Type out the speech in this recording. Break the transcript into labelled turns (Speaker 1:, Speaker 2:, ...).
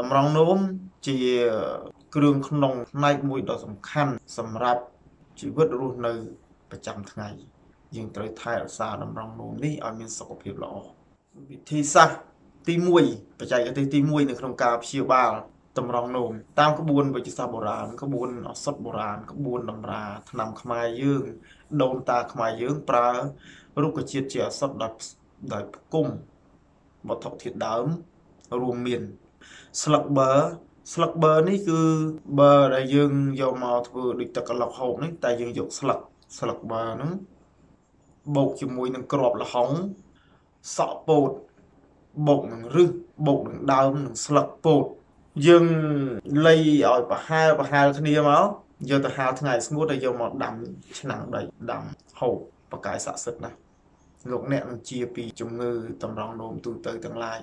Speaker 1: តម្រងនោមជាគ្រឿងក្នុងផ្នែកមួយដ៏សំខាន់សម្រាប់ជីវិតរស់នៅប្រចាំថ្ងៃយើងត្រូវថែរក្សាតម្រងនោមនេះឲ្យមានសុខភាពល្អវិធីសាស្ត្រទី1បច្ចេកទេសទី1នៅក្នុងការព្យាបាលតម្រងនោមតាមក្បួនវិទ្យាសាស្ត្របុរាណក្បួនឱសថបុរាណក្បួនតម្រាថ្នាំខ្មែរយើងដូនតាខ្មែរយើងប្រើរុក្ខជាតិជាឱសថដោយដោយផ្គុំវត្ថុធាតុដើមរួមមាន ស្លឹកបឺស្លឹកបឺនេះគឺបឺដែលយើងយកមកធ្វើដូចទឹកកឡុកហូបនេះតែយើងយកស្លឹកស្លឹកបឺហ្នឹងបូកជាមួយនឹងក្របលហុងសក់ពោតបូកនឹងរឹសបូកនឹងដើមនឹងស្លឹកពោតយើងលៃឲ្យប្រហែលប្រហែលគ្នាមកយកទៅហាលថ្ងៃស្ងួតហើយយកមកដាំឆ្នាំងដីដាំហូបបកាយស័ក្តិសិទ្ធណាលោកអ្នកនឹងជាពីជំងឺតម្រងនោមទូទៅទាំងឡាយ